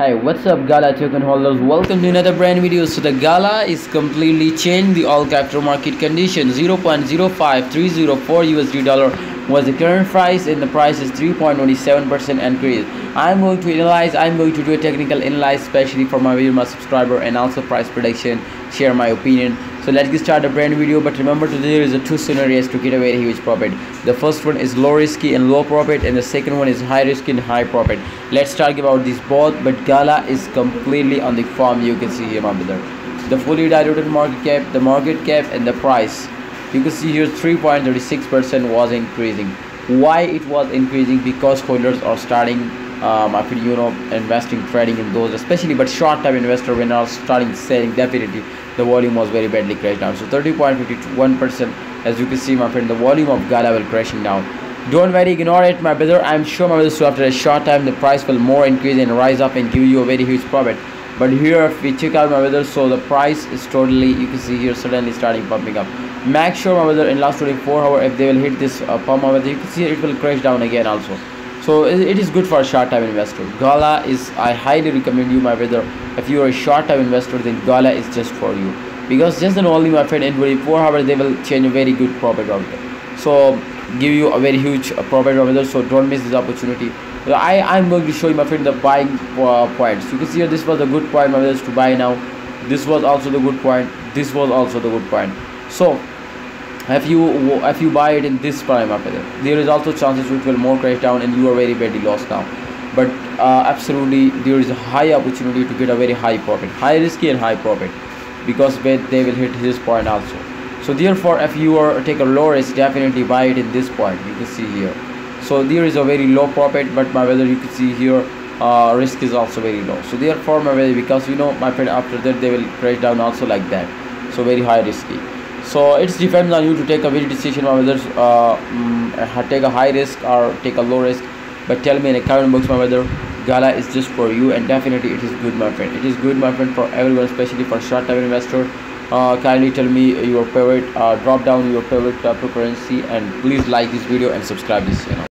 Hi, what's up Gala token holders? Welcome to another brand video. So the Gala is completely changed the all capital market condition. 0.05304 USD dollar was the current price and the price is 3.27% increase. I'm going to analyze, I'm going to do a technical analysis especially for my video, my subscriber and also price prediction, share my opinion so let's get started. A brand video but remember today there is a two scenarios to get a huge profit. The first one is low risky and low profit and the second one is high risky and high profit. Let's talk about these both but gala is completely on the farm. You can see here my brother. The fully diluted market cap the market cap and the price. You can see here 3.36 percent was increasing. Why it was increasing? Because holders are starting um, after you know investing trading in those especially but short term investor when are starting selling. Definitely the volume was very badly crashed down. So 30.51 percent as you can see my friend the volume of gala will crashing down. Don't worry ignore it my brother. I'm sure my brother so after a short time the price will more increase and rise up and give you a very huge profit. But here if we check out my brother so the price is totally you can see here suddenly starting pumping up. Make sure my brother in last 24 hour if they will hit this uh, pump my you can see it will crash down again also so it is good for a short time investor. Gala is i highly recommend you my brother. If you are a short time investor then gala is just for you. Because just and only my friend in 24 hours they will change a very good profit over there. So give you a very huge uh, profit over there. So don't miss this opportunity. I i'm going to show you my friend the buying uh, points. You can see here this was a good point my brothers to buy now. This was also the good point. This was also the good point. So if you if you buy it in this that there is also chances which will more crash down and you are very badly lost now. But uh, absolutely there is a high opportunity to get a very high profit. High risky and high profit because they will hit this point also. So therefore if you are take a low risk definitely buy it in this point you can see here. So there is a very low profit but my brother you can see here uh, risk is also very low. So therefore my brother because you know my friend after that they will crash down also like that. So very high risky so it depends on you to take a very decision whether uh, mm, take a high risk or take a low risk. But tell me in the comment box my brother gala is just for you and definitely it is good my friend. It is good my friend for everyone especially for short term investor. Uh, kindly tell me your favorite uh, drop down your favorite cryptocurrency and please like this video and subscribe this channel